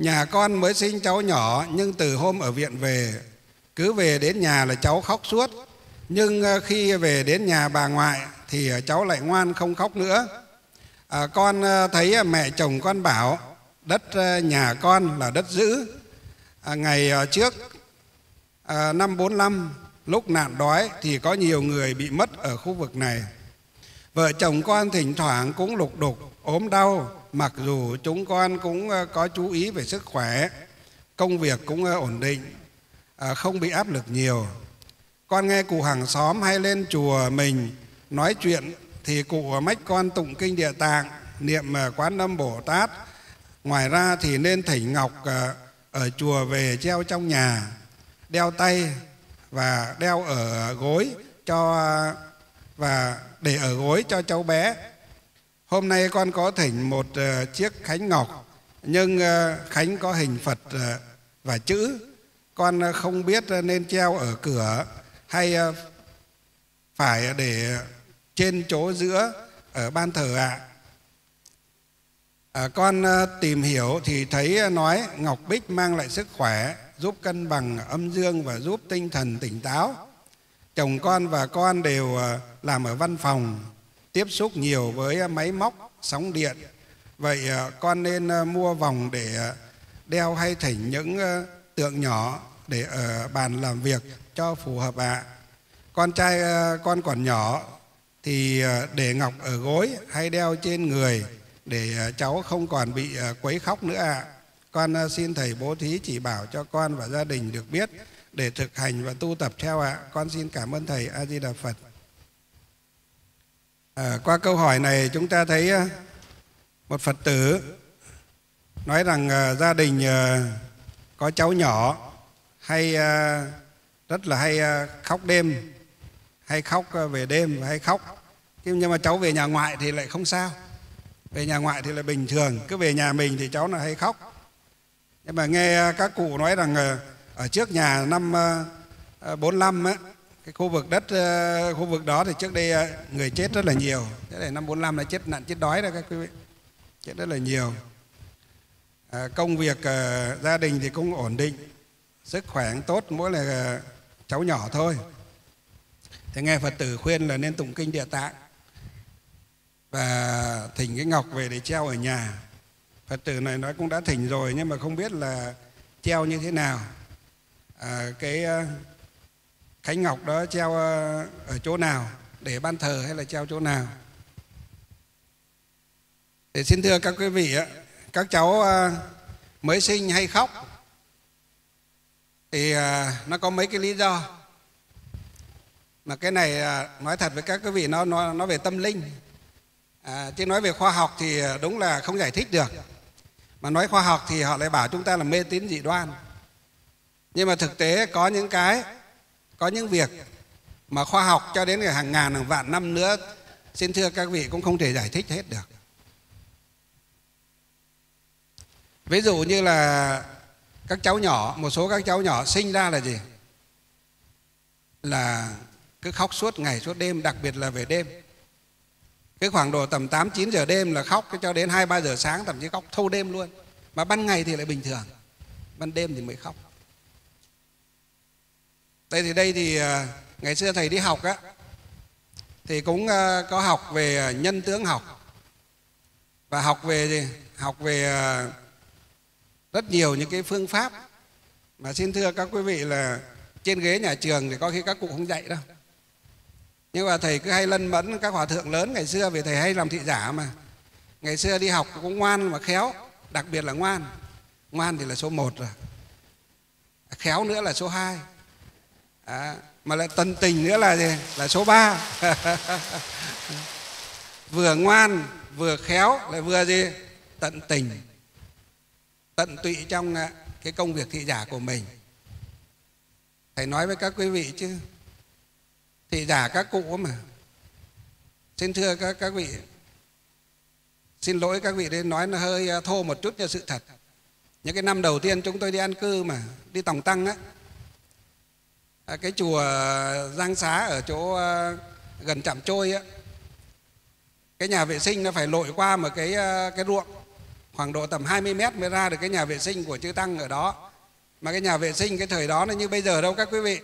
nhà con mới sinh cháu nhỏ nhưng từ hôm ở viện về cứ về đến nhà là cháu khóc suốt. Nhưng ờ, khi về đến nhà bà ngoại thì ờ, cháu lại ngoan không khóc nữa. À, con ờ, thấy mẹ chồng con bảo đất nhà con là đất giữ à, ngày trước à, năm 45 lúc nạn đói thì có nhiều người bị mất ở khu vực này. Vợ chồng con thỉnh thoảng cũng lục đục ốm đau, mặc dù chúng con cũng ờ, có chú ý về sức khỏe, công việc cũng ờ, ổn định ờ, không bị áp lực nhiều. Con nghe cụ hàng xóm hay lên chùa mình nói chuyện thì cụ mách con tụng kinh địa tạng, niệm quán âm bồ tát. Ngoài ra thì nên thỉnh ngọc ở chùa về treo trong nhà, đeo tay và đeo ở gối cho, và để ở gối cho cháu bé hôm nay con có thỉnh một uh, chiếc khánh ngọc nhưng uh, khánh có hình phật uh, và chữ. Con không biết nên treo ở cửa hay phải để trên chỗ giữa ở ban thờ ạ. À. à, con tìm hiểu thì thấy nói ngọc bích mang lại sức khỏe giúp cân bằng âm dương và giúp tinh thần tỉnh táo. Chồng con và con đều làm ở văn phòng tiếp xúc nhiều với à, máy móc, sóng điện vậy à, con nên à, mua vòng để đeo hay thỉnh những tượng nhỏ để ở bàn làm việc cho phù hợp ạ à. con trai con còn nhỏ thì để ngọc ở gối hay đeo trên người để cháu không còn bị quấy khóc nữa ạ à. con xin thầy bố thí chỉ bảo cho con và gia đình được biết để thực hành và tu tập theo ạ à. con xin cảm ơn thầy a di đà phật à, qua câu hỏi này chúng ta thấy ờ, một phật tử nói rằng uh, gia đình uh, có cháu nhỏ hay uh, rất là hay uh, khóc đêm hay khóc uh, về đêm và hay khóc. Nhưng mà cháu về nhà ngoại thì lại không sao. Về nhà ngoại thì là bình thường cứ về nhà mình thì cháu là hay khóc. Nhưng mà nghe các cụ nói rằng ở trước nhà năm 45 á cái khu vực đất ờ, khu vực đó thì trước đây ờ, người chết rất là nhiều. Thế này năm 45 là chết nạn chết đói đó các quý vị. Chết rất là nhiều. À, công việc à, gia đình thì cũng ổn định. Sức khỏe cũng tốt mỗi là à, cháu nhỏ thôi. Thế nghe phật tử khuyên là nên tụng kinh địa tạng và thỉnh cái ngọc về để treo ở nhà. Phật tử này nói cũng đã thỉnh rồi nhưng mà không biết là treo như thế nào. À, cái khánh ngọc đó treo ờ, ở chỗ nào? Để ban thờ hay là treo chỗ nào? Thì xin thưa các quý vị các cháu ờ, mới sinh hay khóc? Thì ờ, nó có mấy cái lý do. Mà cái này nói thật với các quý vị nó nó nó về tâm linh. À, chứ nói về khoa học thì đúng là không giải thích được. Mà nói khoa học thì họ lại bảo chúng ta là mê tín dị đoan. Nhưng mà thực tế có những cái có những việc mà khoa học cho đến hàng ngàn, hàng vạn năm nữa, xin thưa các vị, cũng không thể giải thích hết được ví dụ như là các cháu nhỏ, một số các cháu nhỏ sinh ra là gì là cứ khóc suốt ngày, suốt đêm, đặc biệt là về đêm cái khoảng độ tầm 8 9 giờ đêm là khóc cho đến 2 3 giờ sáng, thậm chí khóc thâu đêm luôn. Mà ban ngày thì lại bình thường. Ban đêm thì mới khóc. Đây thì đây thì à, ngày xưa thầy đi học á, thì cũng à, có học về à, nhân tướng học. Và học về gì? học về rất nhiều những cái phương pháp. Mà xin thưa các quý vị là trên ghế nhà trường thì có khi các cụ không dạy đâu. Nhưng mà thầy cứ hay lân mẫn các hòa thượng lớn ngày xưa, vì thầy hay làm thị giả mà. Ngày xưa đi học cũng ngoan mà khéo, đặc biệt là ngoan. Ngoan thì là số một rồi. Khéo nữa là số hai à, mà lại tận tình nữa là gì? Là số ba. Vừa ngoan vừa khéo lại vừa gì? Tận tình. Tận tụy trong à, cái công việc thị giả của mình. Thầy nói với các quý vị chứ. Thị giả các cụ mà. Xin thưa các các vị. Xin lỗi các vị đây nói nó hơi à, thô một chút cho sự thật. Những cái năm đầu tiên chúng tôi đi ăn cư mà đi tòng tăng á À, cái chùa à, giang xá ở chỗ à, gần trạm trôi á, cái nhà vệ sinh nó phải lội qua một cái cái ruộng, khoảng độ tầm 20 mét mới ra được cái nhà vệ sinh của chư tăng ở đó. Mà cái nhà vệ sinh cái thời đó nó như bây giờ đâu các quý vị.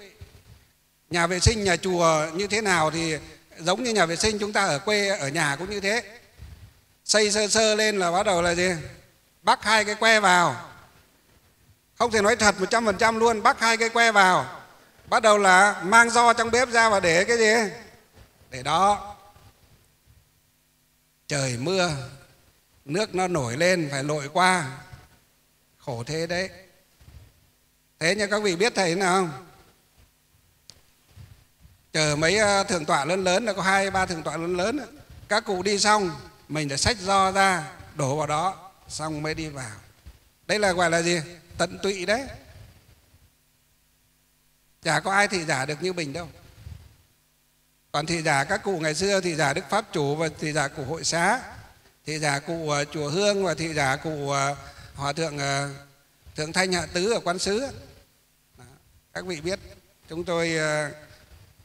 Nhà vệ sinh, nhà chùa như thế nào thì giống như nhà vệ sinh chúng ta ở quê, ở nhà cũng như thế. Xây sơ sơ lên là bắt đầu là gì? Bắt hai cái que vào. Không thể nói thật một trăm phần trăm luôn bắt hai cái que vào bắt đầu là mang do trong bếp ra và để cái gì? Để đó. Trời mưa, nước nó nổi lên, phải lội qua. Khổ thế đấy. Thế nhưng các vị biết thầy thế nào không? Chờ mấy à, thượng tọa lớn lớn, là có hai, ba thượng tọa lớn lớn các cụ đi xong, mình phải xách do ra, đổ vào đó, xong mới đi vào. Đây là gọi là gì? Tận tụy đấy chả có ai thị giả được như mình đâu. Còn thị giả các cụ ngày xưa, thị giả đức pháp chủ và thị giả cụ hội xá, thị giả cụ ờ, chùa hương và thị giả cụ ờ, hòa thượng ờ, thượng thanh hạ tứ ở quán sứ. các vị biết, chúng tôi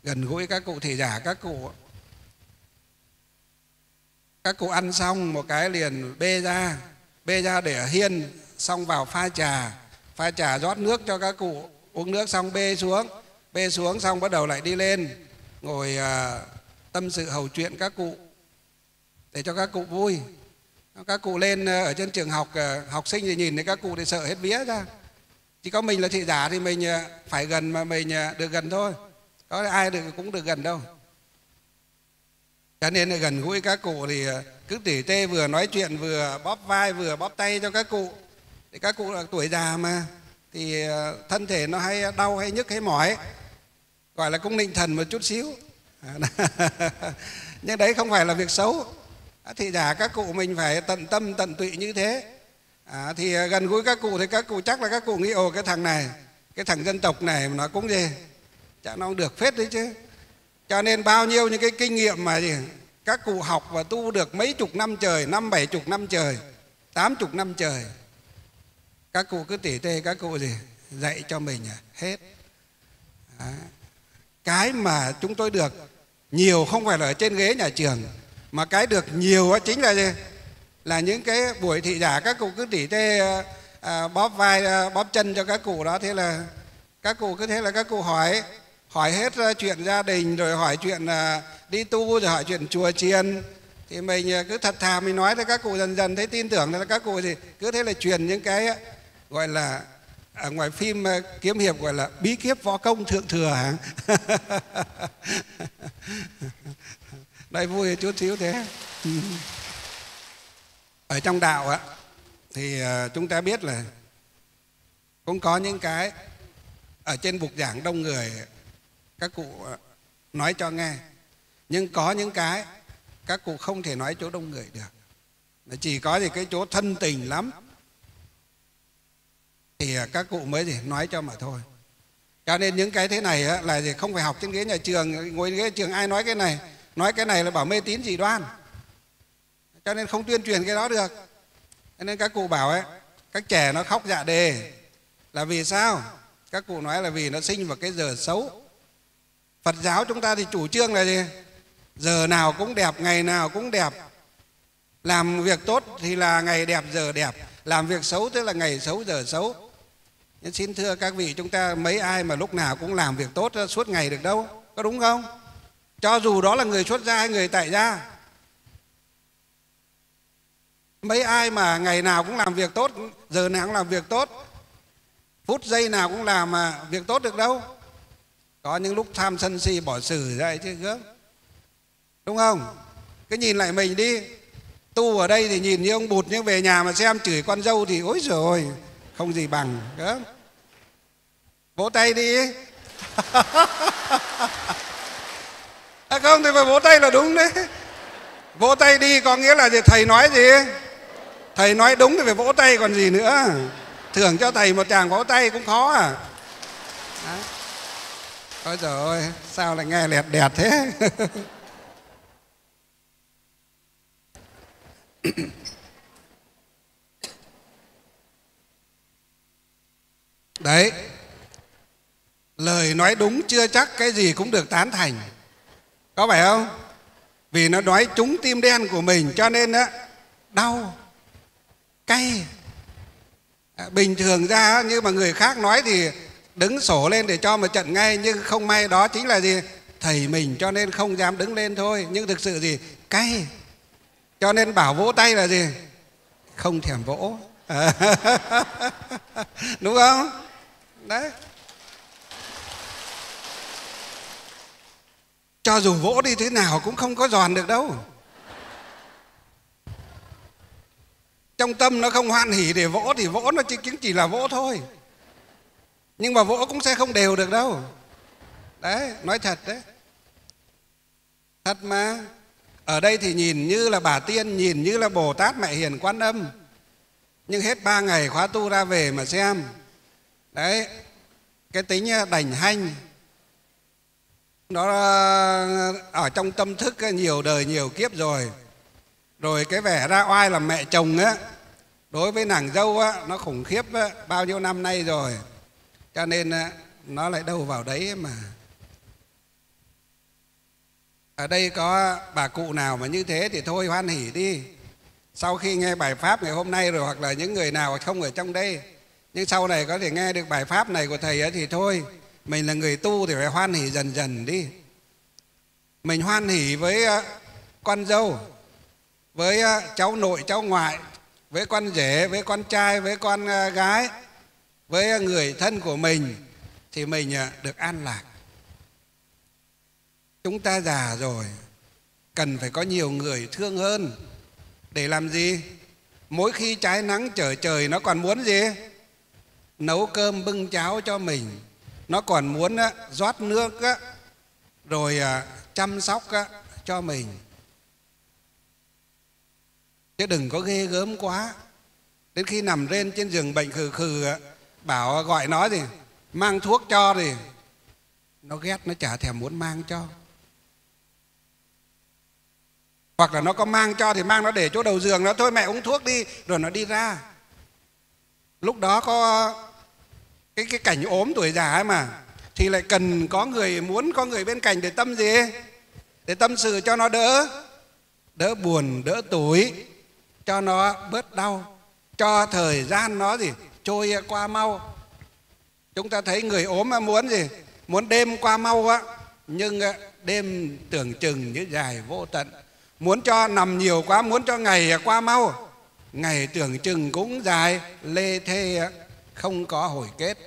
gần gũi các cụ thị giả, các cụ các cụ ăn xong một cái liền bê ra bê ra để ở hiên, xong vào pha trà pha trà rót nước cho các cụ uống nước xong bê xuống bê xuống xong bắt đầu lại đi lên ngồi à, tâm sự hầu chuyện các cụ để cho các cụ vui. Các cụ lên à, ở trên trường học à, học sinh thì nhìn thấy các cụ thì sợ hết vía ra. Chỉ có mình là thị giả thì mình à, phải gần mà mình à, được gần thôi. Có ai được cũng được gần đâu. Cho nên là gần gũi các cụ thì à, cứ tỉ tê vừa nói chuyện vừa bóp vai vừa bóp tay cho các cụ. Thì các cụ là tuổi già mà thì ờ, thân thể nó hay đau hay nhức hay mỏi gọi là cũng ninh thần một chút xíu. Nhưng đấy không phải là việc xấu. À, thì giả các cụ mình phải tận tâm tận tụy như thế. À, thì ờ, gần gũi các cụ thì các cụ chắc là các cụ nghĩ ồ cái thằng này cái thằng dân tộc này nó cũng gì chắc nó được phết đấy chứ. Cho nên bao nhiêu những cái kinh nghiệm mà gì các cụ học và tu được mấy chục năm trời năm bảy chục năm trời tám chục năm trời các cụ cứ tỉ tê các cụ gì dạy cho mình à, hết. Đó. cái mà chúng tôi được nhiều không phải là ở trên ghế nhà trường mà cái được nhiều chính là gì? Là những cái buổi thị giả các cụ cứ tỉ tê à, à, bóp vai à, bóp chân cho các cụ đó. Thế là các cụ cứ thế là các cụ hỏi hỏi hết chuyện gia đình rồi hỏi chuyện à, đi tu rồi hỏi chuyện chùa chiền. Thì mình à, cứ thật thà mình nói thì các cụ dần dần thấy tin tưởng là các cụ thì cứ thế là truyền những cái gọi là ở ngoài phim à, kiếm hiệp gọi là bí kíp võ công thượng thừa hả? Đây, vui chút xíu thế. Ở trong đạo á, thì à, chúng ta biết là cũng có những cái ở trên bục giảng đông người, các cụ nói cho nghe. Nhưng có những cái các cụ không thể nói chỗ đông người được. Chỉ có thì cái chỗ thân tình lắm thì à, các cụ mới gì nói cho mà thôi cho nên những cái thế này là gì không phải học trên ghế nhà trường ngồi ghế trường ai nói cái này nói cái này là bảo mê tín dị đoan cho nên không tuyên truyền cái đó được cho nên các cụ bảo ấy các trẻ nó khóc dạ đề là vì sao các cụ nói là vì nó sinh vào cái giờ xấu Phật giáo chúng ta thì chủ trương là gì? Giờ nào cũng đẹp, ngày nào cũng đẹp. Làm việc tốt thì là ngày đẹp, giờ đẹp. Làm việc xấu tức là ngày xấu, giờ xấu. Nhưng xin thưa các vị chúng ta mấy ai mà lúc nào cũng làm việc tốt suốt ngày được đâu. Có đúng không? Cho dù đó là người xuất gia hay người tại gia. Mấy ai mà ngày nào cũng làm việc tốt, giờ nào cũng làm việc tốt, phút giây nào cũng làm mà việc tốt được đâu có những lúc tham sân si bỏ xử ra chứ gớm đúng không cứ nhìn lại mình đi tu ở đây thì nhìn như ông bụt nhưng về nhà mà xem chửi con dâu thì ối rồi không gì bằng đó vỗ tay đi. À không thì phải vỗ tay là đúng đấy. Vỗ tay đi có nghĩa là gì? Thầy nói gì? Thầy nói đúng thì phải vỗ tay còn gì nữa? Thưởng cho thầy một chàng vỗ tay cũng khó à. Đó. Ôi trời ơi, sao lại nghe lẹt đẹt thế? Đấy, lời nói đúng chưa chắc cái gì cũng được tán thành. Có phải không? Vì nó nói trúng tim đen của mình cho nên á, đau. cay. À, bình thường ra như mà người khác nói thì đứng sổ lên để cho mà trận ngay nhưng không may đó chính là gì? Thầy mình cho nên không dám đứng lên thôi nhưng thực sự gì? Cay. Cho nên bảo vỗ tay là gì? Không thèm vỗ. Đúng không? Đấy. Cho dù vỗ đi thế nào cũng không có giòn được đâu. Trong tâm nó không hoan hỉ để vỗ thì vỗ nó chỉ chính chỉ là vỗ thôi. Nhưng mà vỗ cũng sẽ không đều được đâu. Đấy, nói thật đấy. Thật mà. Ở đây thì nhìn như là bà tiên, nhìn như là bồ tát mẹ hiền quan âm. Nhưng hết ba ngày khóa tu ra về mà xem đấy cái tính à, đành hanh nó à, ở trong tâm thức à, nhiều đời nhiều kiếp rồi. Rồi cái vẻ ra oai làm mẹ chồng á đối với nàng dâu á nó khủng khiếp á, bao nhiêu năm nay rồi. Cho nên nó lại đâu vào đấy mà. Ở đây có bà cụ nào mà như thế thì thôi hoan hỉ đi. Sau khi nghe bài pháp ngày hôm nay rồi hoặc là những người nào không ở trong đây nhưng sau này có thể nghe được bài pháp này của thầy ấy thì thôi, mình là người tu thì phải hoan hỉ dần dần đi. Mình hoan hỉ với ờ, con dâu, với ờ, cháu nội, cháu ngoại, với con rể, với con trai, với con ờ, gái, với người thân của mình thì mình được an lạc. Chúng ta già rồi, cần phải có nhiều người thương hơn để làm gì? Mỗi khi trái nắng trở trời nó còn muốn gì? Nấu cơm bưng cháo cho mình. Nó còn muốn á, rót nước á, rồi à, chăm sóc á, cho mình. Chứ đừng có ghê gớm quá. Đến khi nằm lên trên giường bệnh khừ khừ á, bảo gọi nó gì? Mang thuốc cho thì nó ghét nó chả thèm muốn mang cho. Hoặc là nó có mang cho thì mang nó để chỗ đầu giường nó thôi mẹ uống thuốc đi rồi nó đi ra. Lúc đó có cái cái cảnh ốm tuổi già ấy mà, thì lại cần có người muốn có người bên cạnh để tâm gì? Để tâm sự cho nó đỡ đỡ buồn, đỡ tuổi, cho nó bớt đau, cho thời gian nó gì, trôi qua mau. Chúng ta thấy người ốm mà muốn gì? Muốn đêm qua mau á, nhưng ờ, đêm tưởng chừng như dài vô tận. Muốn cho nằm nhiều quá, muốn cho ngày qua mau, ngày tưởng chừng cũng dài, lê thê không có hồi kết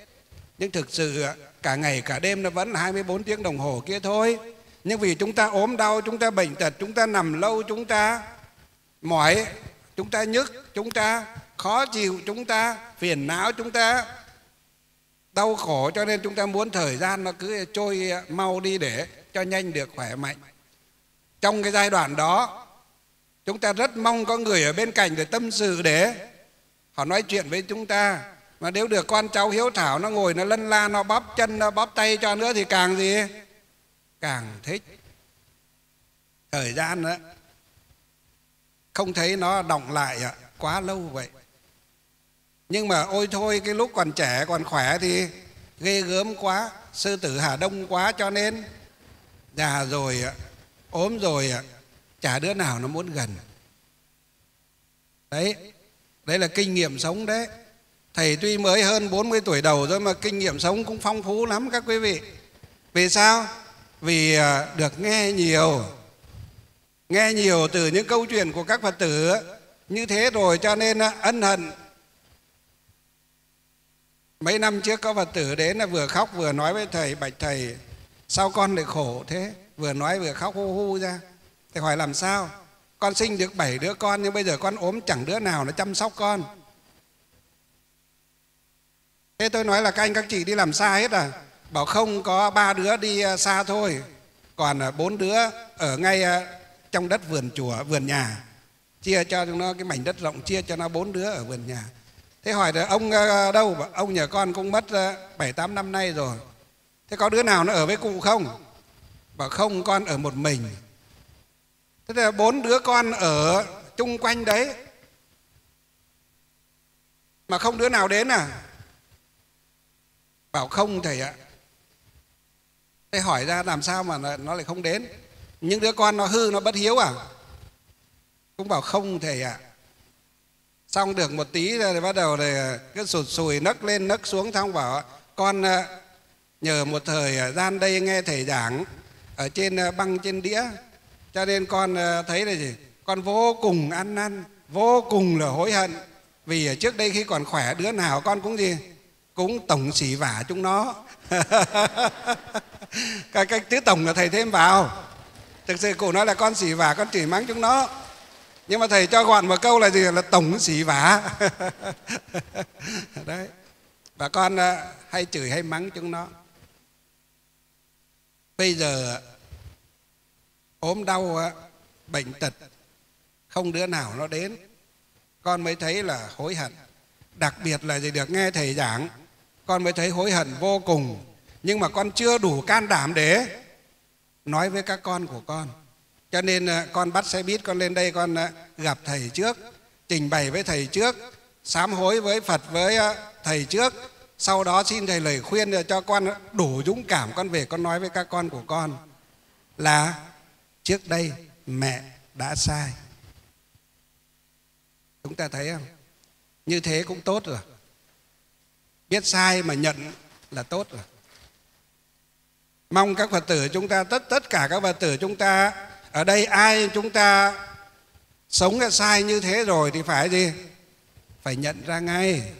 nhưng thực sự cả ngày cả đêm nó vẫn 24 tiếng đồng hồ kia thôi nhưng vì chúng ta ốm đau chúng ta bệnh tật chúng ta nằm lâu chúng ta mỏi chúng ta nhức chúng ta khó chịu chúng ta phiền não chúng ta đau khổ cho nên chúng ta muốn thời gian nó cứ trôi mau đi để cho nhanh được khỏe mạnh trong cái giai đoạn đó chúng ta rất mong có người ở bên cạnh để tâm sự để họ nói chuyện với chúng ta mà nếu được con cháu hiếu thảo, nó ngồi, nó lân la, nó bóp chân, nó bóp tay cho nữa thì càng gì? Càng thích. Thời gian nữa không thấy nó động lại quá lâu vậy. Nhưng mà ôi thôi, cái lúc còn trẻ, còn khỏe thì ghê gớm quá, sư tử hà đông quá cho nên già rồi ốm rồi chả đứa nào nó muốn gần. Đấy đấy là kinh nghiệm sống đấy thầy tuy mới hơn 40 tuổi đầu rồi mà kinh nghiệm sống cũng phong phú lắm các quý vị. Vì sao? Vì à, được nghe nhiều. Nghe nhiều từ những câu chuyện của các phật tử. Như thế rồi cho nên à, ân hận. Mấy năm trước có phật tử đến là vừa khóc vừa nói với thầy, bạch thầy, sao con lại khổ thế? Vừa nói vừa khóc hu hu ra. Thầy hỏi, làm sao? Con sinh được bảy đứa con nhưng bây giờ con ốm chẳng đứa nào nó chăm sóc con thế tôi nói là các anh các chị đi làm xa hết à? Bảo không, có ba đứa đi à, xa thôi. Còn à, bốn đứa ở ngay à, trong đất vườn chùa, vườn nhà. Chia cho chúng nó cái mảnh đất rộng, chia cho nó bốn đứa ở vườn nhà. Thế hỏi là, ông đâu? Ông nhà con cũng mất bảy, tám năm nay rồi. Thế có đứa nào nó ở với cụ không? Bảo, không, con ở một mình. Thế là bốn đứa con ở chung quanh đấy. Mà không đứa nào đến à? Bảo không thầy ạ. Thế hỏi ra làm sao mà nó lại không đến. Những đứa con nó hư, nó bất hiếu à? Cũng bảo không thầy ạ. Xong được một tí rồi bắt đầu thì cứ sụt sùi, nấc lên, nấc xuống. Xong bảo, con ờ, nhờ một thời ờ, gian đây nghe thầy giảng ở trên ờ, băng trên đĩa. Cho nên con thấy là gì? Con vô cùng ăn năn, vô cùng là hối hận. Vì trước đây khi còn khỏe, đứa nào con cũng gì cũng tổng xỉ vả chúng nó. Cái, cái chữ tổng là thầy thêm vào. Thực sự cụ nói là con xỉ vả con chỉ mắng chúng nó. Nhưng mà thầy cho gọn một câu là gì? Là tổng xỉ vả. Đấy. Và con ờ, hay chửi hay mắng chúng nó. Bây giờ ốm đau ờ, bệnh tật không đứa nào nó đến. Con mới thấy là hối hận. Đặc biệt là gì được nghe thầy giảng con mới thấy hối hận vô cùng. Nhưng mà con chưa đủ can đảm để nói với các con của con. Cho nên à, con bắt xe buýt, con lên đây, con à, gặp thầy trước, trình bày với thầy trước, sám hối với phật, với à, thầy trước. Sau đó xin thầy lời khuyên cho con đủ dũng cảm con về con nói với các con của con là trước đây mẹ đã sai. Chúng ta thấy không? Như thế cũng tốt rồi biết sai mà nhận là tốt rồi. Mong các phật tử chúng ta, tất tất cả các phật tử chúng ta, ở đây ai chúng ta sống là sai như thế rồi thì phải gì? Phải nhận ra ngay.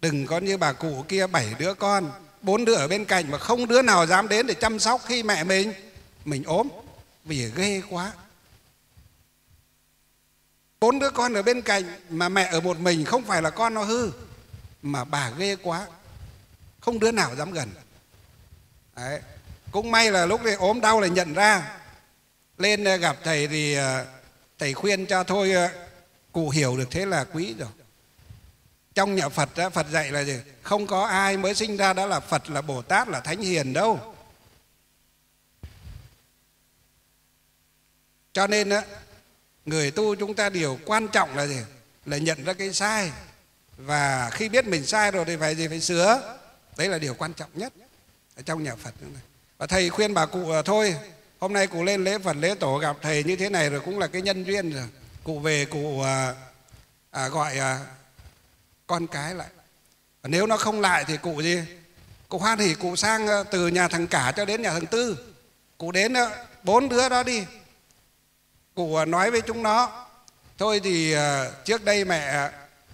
Đừng có như bà cụ kia, bảy đứa con, bốn đứa ở bên cạnh mà không đứa nào dám đến để chăm sóc khi mẹ mình. Mình ốm, vì ghê quá. Bốn đứa con ở bên cạnh mà mẹ ở một mình không phải là con nó hư mà bà ghê quá. Không đứa nào dám gần. Đấy. cũng may là lúc này ốm đau là nhận ra. Lên ờ, gặp thầy thì ờ, thầy khuyên cho thôi ờ, cụ hiểu được thế là quý rồi. Trong nhà phật đó, phật dạy là gì? Không có ai mới sinh ra đó là phật là bồ tát là thánh hiền đâu. Cho nên đó, người tu chúng ta điều quan trọng là gì? Là nhận ra cái sai và khi biết mình sai rồi thì phải gì? Phải sửa. Đấy là điều quan trọng nhất ở trong nhà phật. Và thầy khuyên bà cụ là thôi hôm nay cụ lên lễ phật lễ tổ gặp thầy như thế này rồi cũng là cái nhân duyên rồi. Cụ về cụ à, à, gọi à, con cái lại. Và nếu nó không lại thì cụ gì? Cụ hoan hỉ cụ sang à, từ nhà thằng cả cho đến nhà thằng tư. Cụ đến à, bốn đứa đó đi. Cụ à, nói với chúng nó thôi thì trước đây mẹ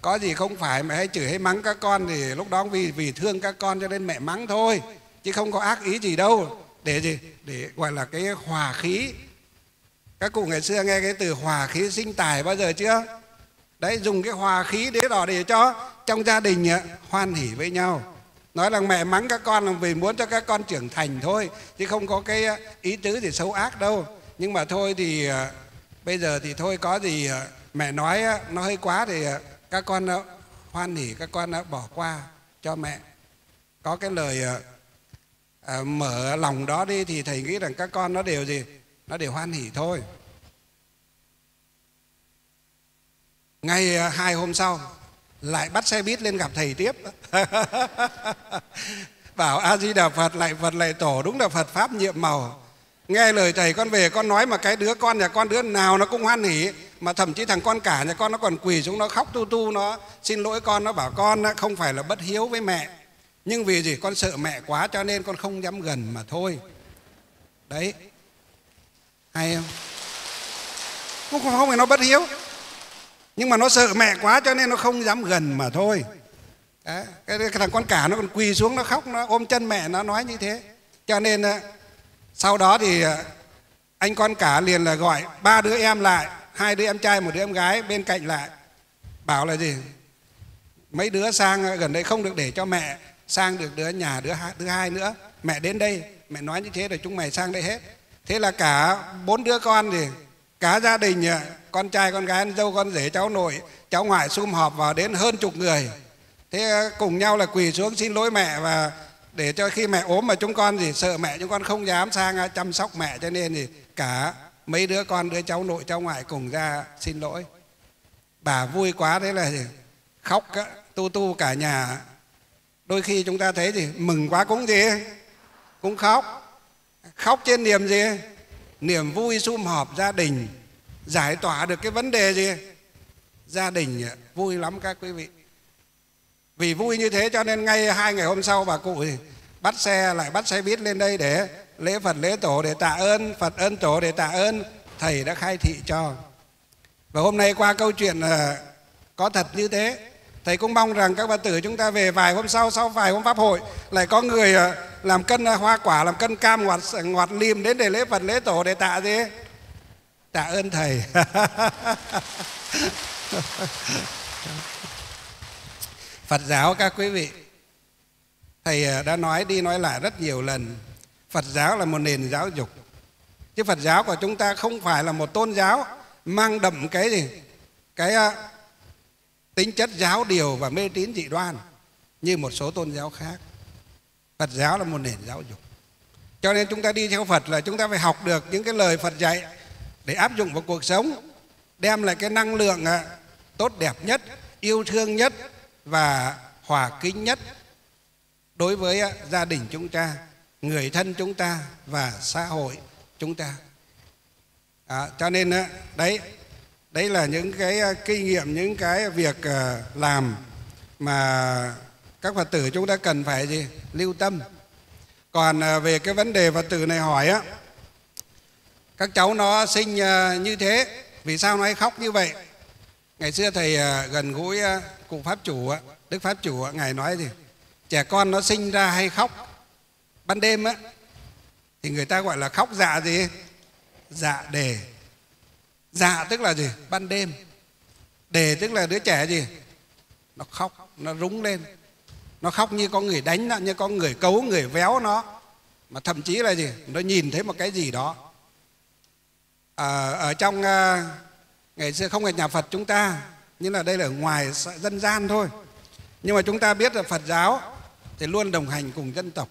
có gì không phải mẹ hay chửi hay mắng các con thì lúc đó vì vì thương các con cho nên mẹ mắng thôi. Chứ không có ác ý gì đâu. Để gì? Để gọi là cái hòa khí. Các cụ ngày xưa nghe cái từ hòa khí sinh tài bao giờ chưa? Đấy, dùng cái hòa khí để đó để cho trong gia đình hoan hỉ với nhau. Nói là mẹ mắng các con là vì muốn cho các con trưởng thành thôi, chứ không có cái ý tứ gì xấu ác đâu. Nhưng mà thôi thì à, bây giờ thì thôi có gì à, mẹ nói nó hơi quá thì à, các con hoan hỉ các con bỏ qua cho mẹ. Có cái lời à, mở lòng đó đi thì thầy nghĩ rằng các con nó đều gì? Nó đều hoan hỉ thôi. Ngay ờ, hai hôm sau lại bắt xe buýt lên gặp thầy tiếp. Bảo a di đà phật lại phật lại tổ đúng là phật pháp nhiệm màu. Nghe lời thầy con về con nói mà cái đứa con nhà con đứa nào nó cũng hoan hỉ mà thậm chí thằng con cả nhà con nó còn quỳ xuống nó khóc tu tu nó xin lỗi con nó bảo con không phải là bất hiếu với mẹ. Nhưng vì gì? Con sợ mẹ quá cho nên con không dám gần mà thôi. Đấy. Hay không? Không không phải nó bất hiếu. Nhưng mà nó sợ mẹ quá cho nên nó không dám gần mà thôi. Đấy, cái, cái thằng con cả nó còn quỳ xuống nó khóc nó ôm chân mẹ nó nói như thế. Cho nên ờ, sau đó thì ờ, anh con cả liền là gọi ba đứa em lại hai đứa em trai, một đứa em gái, bên cạnh lại bảo là gì? Mấy đứa sang ờ, gần đây không được để cho mẹ sang được đứa nhà đứa thứ hai nữa. Mẹ đến đây, mẹ nói như thế rồi chúng mày sang đây hết. Thế là cả bốn đứa con thì, cả gia đình ờ, con trai, con gái, con dâu, con rể, cháu nội, cháu ngoại sum họp vào đến hơn chục người. Thế ờ, cùng nhau là quỳ xuống xin lỗi mẹ và để cho khi mẹ ốm mà chúng con gì sợ mẹ, chúng con không dám sang chăm sóc mẹ. Cho nên thì cả mấy đứa con đứa cháu nội, cháu ngoại cùng ra, xin lỗi. Bà vui quá thế là gì? Khóc tu tu cả nhà. Đôi khi chúng ta thấy gì mừng quá cũng gì? Cũng khóc. Khóc trên niềm gì? Niềm vui sum họp gia đình. Giải tỏa được cái vấn đề gì? Gia đình vui lắm các quý vị. Vì vui như thế cho nên ngay hai ngày hôm sau bà cụ thì bắt xe, lại bắt xe buýt lên đây để lễ phật lễ tổ để tạ ơn, phật ơn tổ để tạ ơn, thầy đã khai thị cho. Và hôm nay qua câu chuyện là có thật như thế. Thầy cũng mong rằng các bà tử chúng ta về vài hôm sau sau vài hôm pháp hội, lại có người ờ, làm cân ờ, hoa quả, làm cân cam ngoặt ngoặt lim đến để lễ phật lễ tổ để tạ gì tạ ơn thầy. Phật giáo các quý vị, thầy đã nói đi nói lại rất nhiều lần phật giáo là một nền giáo dục. Chứ phật giáo của chúng ta không phải là một tôn giáo mang đậm cái gì? Cái uh, tính chất giáo điều và mê tín dị đoan như một số tôn giáo khác. Phật giáo là một nền giáo dục. Cho nên chúng ta đi theo phật là chúng ta phải học được những cái lời phật dạy để áp dụng vào cuộc sống đem lại cái năng lượng uh, tốt đẹp nhất yêu thương nhất và hòa kính nhất đối với uh, gia đình chúng ta người thân chúng ta và xã hội chúng ta. À, cho nên đấy đấy là những cái à, kinh nghiệm những cái việc à, làm mà các phật tử chúng ta cần phải gì? Lưu tâm. Còn à, về cái vấn đề phật tử này hỏi á các cháu nó sinh như thế vì sao nó hay khóc như vậy? Ngày xưa thầy gần gũi cụ pháp chủ đức pháp chủ ngài nói gì? Trẻ con nó sinh ra hay khóc ban đêm á thì người ta gọi là khóc dạ gì? Dạ đề. Dạ tức là gì? Ban đêm. Đề tức là đứa trẻ gì? Nó khóc nó rúng lên. Nó khóc như có người đánh nó như có người cấu người véo nó. Mà thậm chí là gì? Nó nhìn thấy một cái gì đó. À, ở trong à, ngày xưa không phải nhà phật chúng ta nhưng là đây là ở ngoài dân gian thôi. Nhưng mà chúng ta biết là phật giáo thì luôn đồng hành cùng dân tộc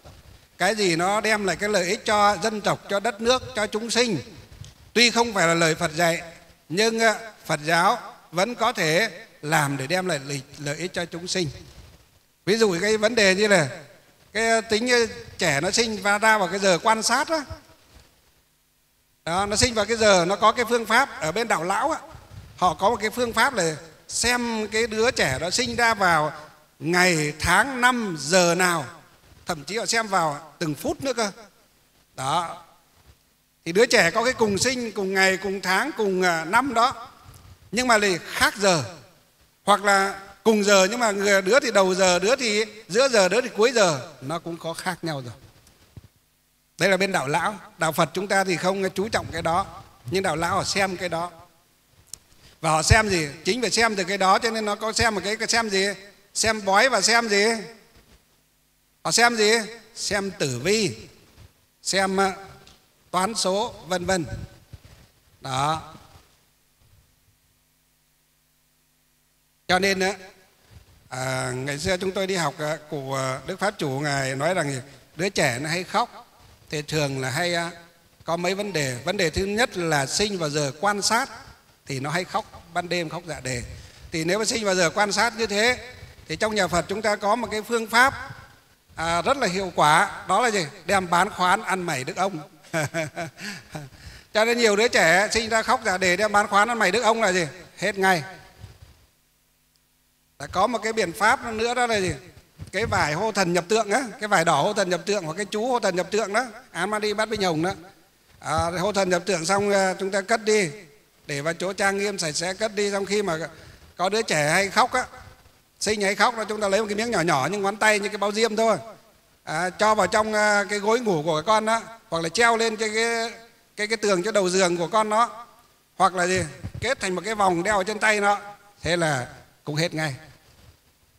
cái gì nó đem lại cái lợi ích cho dân tộc cho đất nước cho chúng sinh? Tuy không phải là lời phật dạy nhưng ờ, phật giáo vẫn có thể làm để đem lại lợi ích cho chúng sinh. Ví dụ cái vấn đề như là cái tính ờ, trẻ nó sinh ra ra vào cái giờ quan sát đó, đó nó sinh vào cái giờ nó có cái phương pháp ở bên đạo lão á, họ có một cái phương pháp là xem cái đứa trẻ đó sinh ra vào ngày tháng năm giờ nào thậm chí họ xem vào từng phút nữa cơ. Đó. Thì đứa trẻ có cái cùng sinh cùng ngày cùng tháng cùng à, năm đó. Nhưng mà lại khác giờ. Hoặc là cùng giờ nhưng mà người đứa thì đầu giờ đứa thì giữa giờ đứa thì cuối giờ. Nó cũng có khác nhau rồi. Đây là bên đạo lão. Đạo phật chúng ta thì không chú trọng cái đó. Nhưng đạo lão họ xem cái đó. Và họ xem gì? Chính phải xem từ cái đó cho nên nó có xem một cái, cái xem gì? Xem bói và xem gì? Họ xem gì? Xem tử vi xem ờ, toán số vân vân. Đó. Cho nên ờ, à, ngày xưa chúng tôi đi học của cụ đức pháp chủ ngài nói rằng đứa trẻ nó hay khóc. Thì thường là hay có mấy vấn đề. Vấn đề thứ nhất là sinh vào giờ quan sát thì nó hay khóc. Ban đêm khóc dạ đề. Thì nếu mà sinh vào giờ quan sát như thế thì trong nhà phật chúng ta có một cái phương pháp à, rất là hiệu quả. Đó là gì? Đem bán khoán ăn mày đức ông. Cho nên nhiều đứa trẻ sinh ra khóc giả để đem bán khoán ăn mày đức ông là gì? Hết ngay. Đã có một cái biện pháp nữa đó là gì? Cái vải hô thần nhập tượng á cái vải đỏ hô thần nhập tượng hoặc cái chú hô thần nhập tượng đó án ma đi bắt bình hồng đó. À, hô thần nhập tượng xong à, chúng ta cất đi. Để vào chỗ trang nghiêm sạch sẽ cất đi xong khi mà có đứa trẻ hay khóc á sinh hay khóc đó chúng ta lấy một cái miếng nhỏ nhỏ nhưng ngón tay như cái bao diêm thôi. À, cho vào trong à, cái gối ngủ của con đó hoặc là treo lên cái cái cái, cái tường cho đầu giường của con nó hoặc là gì kết thành một cái vòng đeo trên tay nó thế là cũng hết ngay.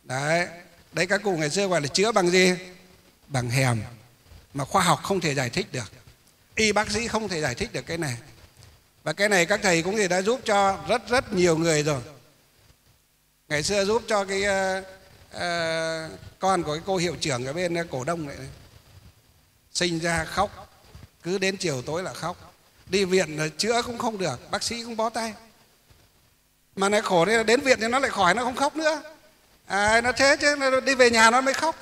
Đấy đấy các cụ ngày xưa gọi là chữa bằng gì? Bằng hèm mà khoa học không thể giải thích được. Y bác sĩ không thể giải thích được cái này. Và cái này các thầy cũng thì đã giúp cho rất rất nhiều người rồi ngày xưa giúp cho cái uh, uh, con của cái cô hiệu trưởng ở bên ờ, cổ đông này sinh ra khóc cứ đến chiều tối là khóc. Đi viện là chữa cũng không được bác sĩ cũng bó tay. Mà nó khổ nên đến viện thì nó lại khỏi nó không khóc nữa. À, nó thế chứ nó đi về nhà nó mới khóc.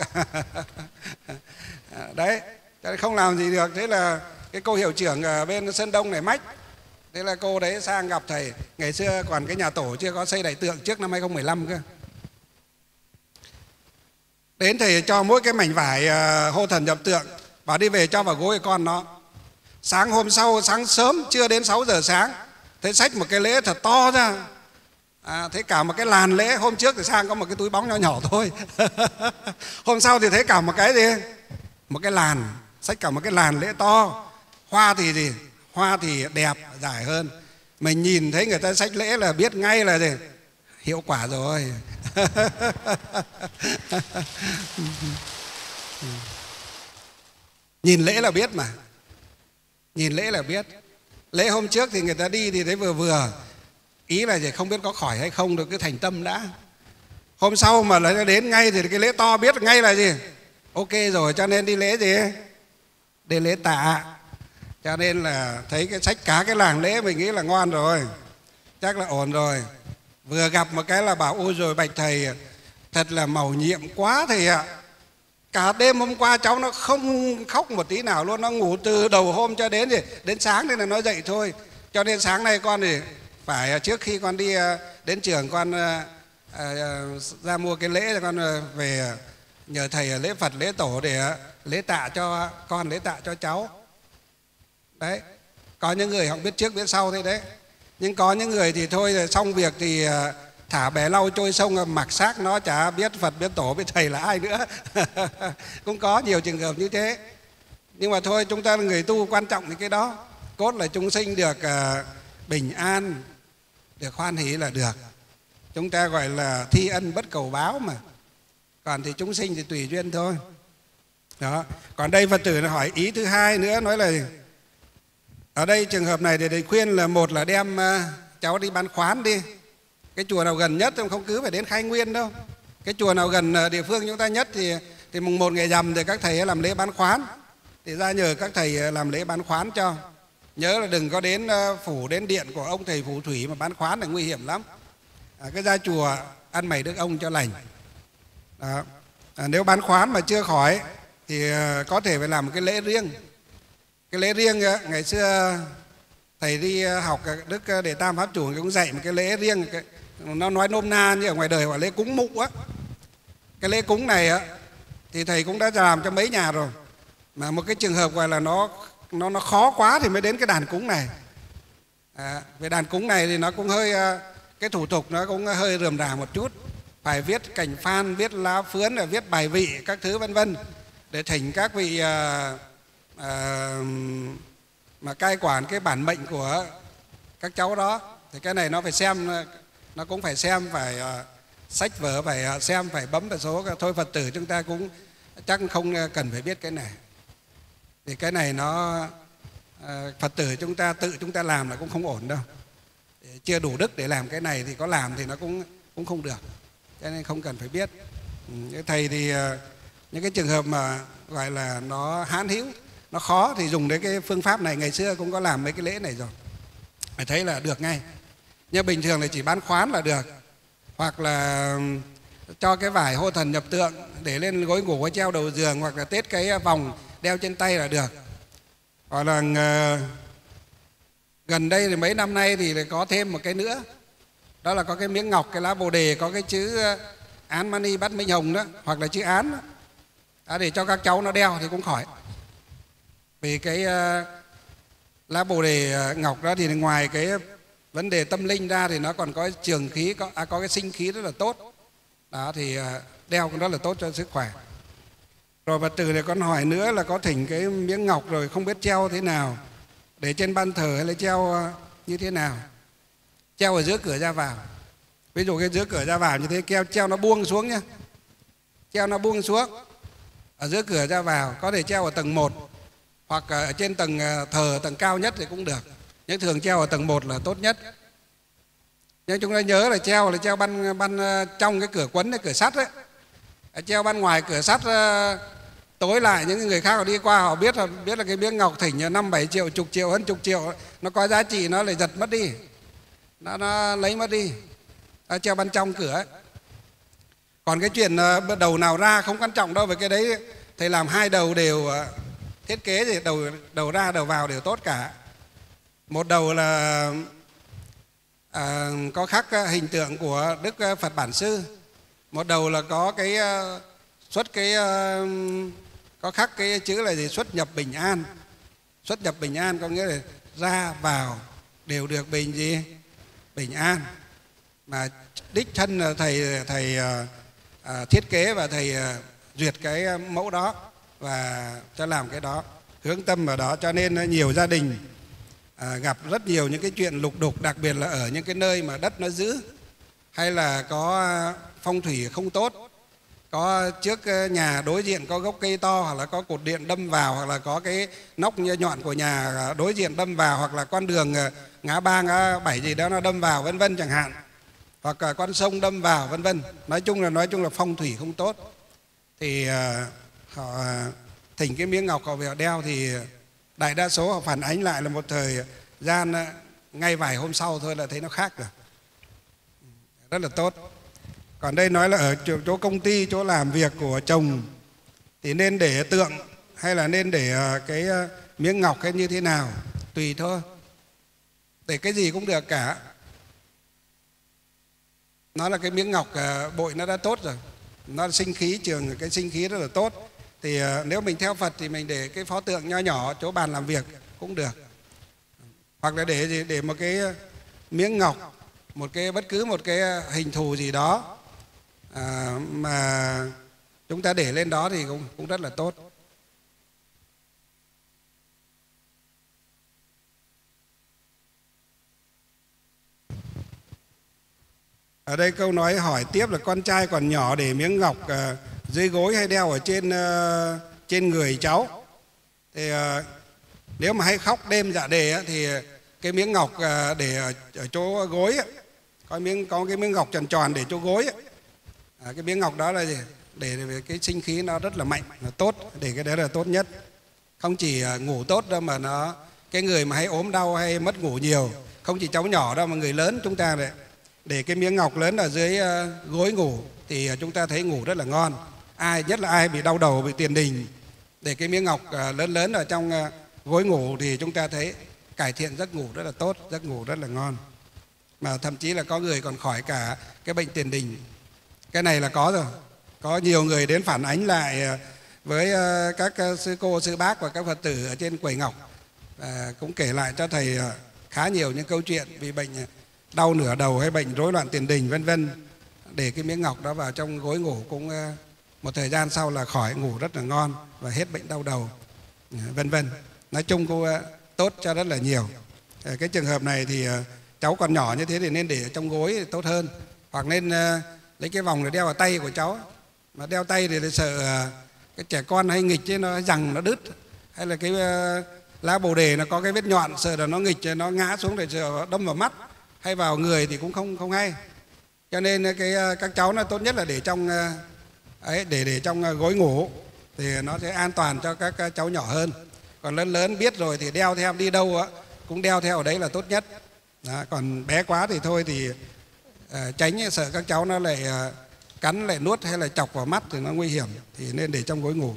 Đấy không làm gì được. Thế là cái cô hiệu trưởng ở bên sân đông này mách thế là cô đấy sang gặp thầy. Ngày xưa còn cái nhà tổ chưa có xây đại tượng trước năm 2015 cơ. Đến thầy cho mỗi cái mảnh vải ờ, hô thần nhập tượng. Bảo đi về cho vào gối con nó. Sáng hôm sau sáng sớm chưa đến 6 giờ sáng thấy sách một cái lễ thật to ra. À, thấy cả một cái làn lễ. Hôm trước thì sang có một cái túi bóng nhỏ nhỏ thôi. Hôm sau thì thấy cả một cái gì? Một cái làn sách cả một cái làn lễ to. Hoa thì gì? Hoa thì đẹp, dài hơn. Mình nhìn thấy người ta sách lễ là biết ngay là gì? Hiệu quả rồi. Nhìn lễ là biết mà. Nhìn lễ là biết. Lễ hôm trước thì người ta đi thì thấy vừa vừa. Ý là gì? Không biết có khỏi hay không, được cứ thành tâm đã. Hôm sau mà nó đến ngay thì cái lễ to biết ngay là gì? Ok rồi, cho nên đi lễ gì? Đi lễ tạ cho nên là thấy cái sách cá cái làng lễ mình nghĩ là ngon rồi. Chắc là ổn rồi. Vừa gặp một cái là bảo, ôi rồi bạch thầy, thật là màu nhiệm quá thầy ạ. Cả đêm hôm qua cháu nó không khóc một tí nào luôn, nó ngủ từ đầu hôm cho đến gì, đến sáng nên là nó dậy thôi. Cho nên sáng nay con thì phải à, trước khi con đi à, đến trường con à, ra mua cái lễ con về nhờ thầy lễ Phật, lễ tổ để lễ tạ cho con, lễ tạ cho cháu đấy có những người họ biết trước biết sau thế đấy. Nhưng có những người thì thôi xong việc thì ờ, thả bè lau trôi sông ờ, mặc xác nó chả biết phật biết tổ biết thầy là ai nữa. Cũng có nhiều trường hợp như thế. Nhưng mà thôi chúng ta là người tu quan trọng thì cái đó. Cốt là chúng sinh được uh, bình an được hoan hỷ là được. Chúng ta gọi là thi ân bất cầu báo mà. Còn thì chúng sinh thì tùy duyên thôi. Đó. Còn đây phật tử hỏi ý thứ hai nữa nói là ở đây trường hợp này thì thầy khuyên là một là đem à, cháu đi bán khoán đi. Cái chùa nào gần nhất không cứ phải đến khai nguyên đâu. Cái chùa nào gần địa phương chúng ta nhất thì thì mùng một ngày rằm thì các thầy làm lễ bán khoán. Thì ra nhờ các thầy à, làm lễ bán khoán cho. Nhớ là đừng có đến à, phủ đến điện của ông thầy phù thủy mà bán khoán là nguy hiểm lắm. À, cái ra chùa ăn mày đức ông cho lành. Đó. À, nếu bán khoán mà chưa khỏi thì có thể phải làm một cái lễ riêng cái lễ riêng ờ, ngày xưa thầy đi ờ, học ờ, đức đề tam pháp chủ cũng dạy một cái lễ riêng nó nói nôm na như ở ngoài đời gọi lễ cúng mụ á. Cái lễ cúng này á thì thầy cũng đã làm cho mấy nhà rồi. Mà một cái trường hợp gọi là nó nó nó khó quá thì mới đến cái đàn cúng này. À, về đàn cúng này thì nó cũng hơi cái thủ tục nó cũng hơi rườm rà một chút. Phải viết cảnh phan viết lá phướn viết bài vị các thứ vân vân. Để thỉnh các vị uh, à, mà cai quản cái bản mệnh của các cháu đó thì cái này nó phải xem nó cũng phải xem phải uh, sách vở phải uh, xem phải bấm vào số. Thôi phật tử chúng ta cũng chắc không ờ, cần phải biết cái này. Thì cái này nó uh, phật tử chúng ta tự chúng ta làm là cũng không ổn đâu. Chưa đủ đức để làm cái này thì có làm thì nó cũng cũng không được. Cho nên không cần phải biết. Ừ, thầy thì uh, những cái trường hợp mà gọi là nó hán hữu nó khó thì dùng đến cái phương pháp này. Ngày xưa cũng có làm mấy cái lễ này rồi. Phải thấy là được ngay. Nhưng bình thường thì chỉ bán khoán là được. Hoặc là cho cái vải hô thần nhập tượng để lên gối ngủ có treo đầu giường hoặc là tết cái vòng đeo trên tay là được. Hoặc là ờ, gần đây thì mấy năm nay thì có thêm một cái nữa. Đó là có cái miếng ngọc cái lá bồ đề có cái chữ ờ, án mani bắt minh hồng đó hoặc là chữ án đó. À, để cho các cháu nó đeo thì cũng khỏi vì cái uh, lá bồ đề ờ, ngọc đó thì ngoài cái vấn đề tâm linh ra thì nó còn có trường khí có à, có cái sinh khí rất là tốt. Đó thì uh, đeo cũng rất là tốt cho sức khỏe. Rồi và từ này con hỏi nữa là có thỉnh cái miếng ngọc rồi không biết treo thế nào để trên ban thờ hay là treo như thế nào? Treo ở giữa cửa ra vào. Ví dụ cái giữa cửa ra vào như thế keo treo nó buông xuống nhá. Treo nó buông xuống. Ở giữa cửa ra vào có thể treo ở tầng 1 hoặc ở trên tầng ờ, thờ tầng cao nhất thì cũng được. Nhưng thường treo ở tầng 1 là tốt nhất. Nhưng chúng ta nhớ là treo là treo ban ban ờ, trong cái cửa quấn cái cửa sắt đấy ờ, treo ban ngoài cửa sắt tối lại những người khác họ đi qua họ biết họ biết là cái miếng ngọc thỉnh năm bảy triệu chục triệu hơn chục triệu. Nó có giá trị nó lại giật mất đi. Nó, nó lấy mất đi. Nó treo ban trong cửa ấy. còn cái chuyện đầu nào ra không quan trọng đâu về cái đấy thầy làm hai đầu đều thiết kế thì đầu đầu ra đầu vào đều tốt cả. Một đầu là à, có khắc à, hình tượng của đức à, phật bản sư. Một đầu là có cái à, xuất cái có khắc cái chữ là gì? Xuất nhập bình an. Xuất nhập bình an có nghĩa là ra vào đều được bình gì? Bình an. Mà đích thân là thầy thầy à, thiết kế và thầy à, duyệt cái mẫu đó và cho làm cái đó hướng tâm vào đó. Cho nên ờ, nhiều gia đình à, gặp rất nhiều những cái chuyện lục đục đặc biệt là ở những cái nơi mà đất nó giữ hay là có à, phong thủy không tốt có trước ờ, nhà đối diện có gốc cây to hoặc là có cột điện đâm vào hoặc là có cái nóc nhọn của nhà à, đối diện đâm vào hoặc là con đường ờ, ngã ba ngã bảy gì đó nó đâm vào vân vân chẳng hạn. Hoặc là con sông đâm vào vân vân. Nói chung là nói chung là phong thủy không tốt. Thì uh, họ thỉnh cái miếng ngọc họ về họ đeo thì đại đa số họ phản ánh lại là một thời gian ờ, ngay vài hôm sau thôi là thấy nó khác rồi. Rất là tốt. Còn đây nói là ở chỗ công ty, chỗ làm việc của chồng, thì nên để tượng hay là nên để ờ, cái miếng ngọc hay như thế nào? Tùy thôi. Để cái gì cũng được cả. Nó là cái miếng ngọc bội nó đã tốt rồi. Nó sinh khí, trường cái sinh khí rất là tốt thì ờ, nếu mình theo Phật thì mình để cái phó tượng nho nhỏ chỗ bàn làm việc cũng được. Hoặc là để gì để một cái ờ, miếng ngọc một cái bất cứ một cái ờ, hình thù gì đó à, mà chúng ta để lên đó thì cũng cũng rất là tốt. Ở đây câu nói hỏi tiếp là con trai còn nhỏ để miếng ngọc à, dưới gối hay đeo ở trên uh, trên người cháu. Thì uh, nếu mà hay khóc đêm dạ đề thì cái miếng ngọc uh, để ở, ở chỗ gối có miếng có cái miếng ngọc tròn tròn để chỗ gối à, cái miếng ngọc đó là gì? Để cái sinh khí nó rất là mạnh là tốt để cái đấy là tốt nhất. Không chỉ ngủ tốt đâu mà nó cái người mà hay ốm đau hay mất ngủ nhiều không chỉ cháu nhỏ đâu mà người lớn chúng ta đấy. Để cái miếng ngọc lớn ở dưới gối ngủ thì chúng ta thấy ngủ rất là ngon ai nhất là ai bị đau đầu bị tiền đình để cái miếng ngọc ờ, lớn lớn ở trong ờ, gối ngủ thì chúng ta thấy cải thiện giấc ngủ rất là tốt giấc ngủ rất là ngon. Mà thậm chí là có người còn khỏi cả cái bệnh tiền đình. Cái này là có rồi. Có nhiều người đến phản ánh lại ờ, với các sư cô sư bác và các phật tử ở trên quầy ngọc. À, cũng kể lại cho thầy khá nhiều những câu chuyện vì bệnh đau nửa đầu hay bệnh rối loạn tiền đình vân vân. Để cái miếng ngọc đó vào trong gối ngủ cũng một thời gian sau là khỏi ngủ rất là ngon và hết bệnh đau đầu, vân vân. Nói chung cô ờ, tốt cho rất là nhiều. Ờ, cái trường hợp này thì ờ, cháu còn nhỏ như thế thì nên để trong gối tốt hơn. Hoặc nên lấy cái vòng để đeo vào tay của cháu. Mà đeo tay thì sợ cái trẻ con hay nghịch chứ nó rằng nó đứt. Hay là cái lá bồ đề nó có cái vết nhọn, sợ là nó nghịch nó ngã xuống để sợ đâm vào mắt hay vào người thì cũng không không hay. Cho nên cái các cháu nó tốt nhất là để trong ấy để để trong ờ, gối ngủ thì nó sẽ an toàn cho các cháu nhỏ hơn. Còn lớn lớn biết rồi thì đeo theo đi đâu á cũng đeo theo ở đấy là tốt nhất. Đó, còn bé quá thì thôi thì uh, tránh sợ các cháu nó lại uh, cắn lại nuốt hay là chọc vào mắt thì nó nguy hiểm. Thì nên để trong gối ngủ.